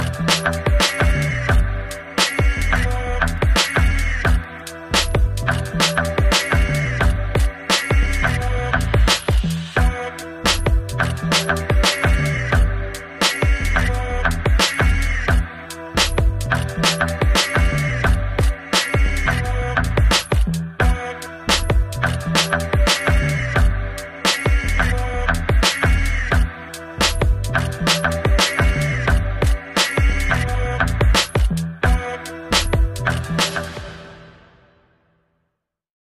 Bye.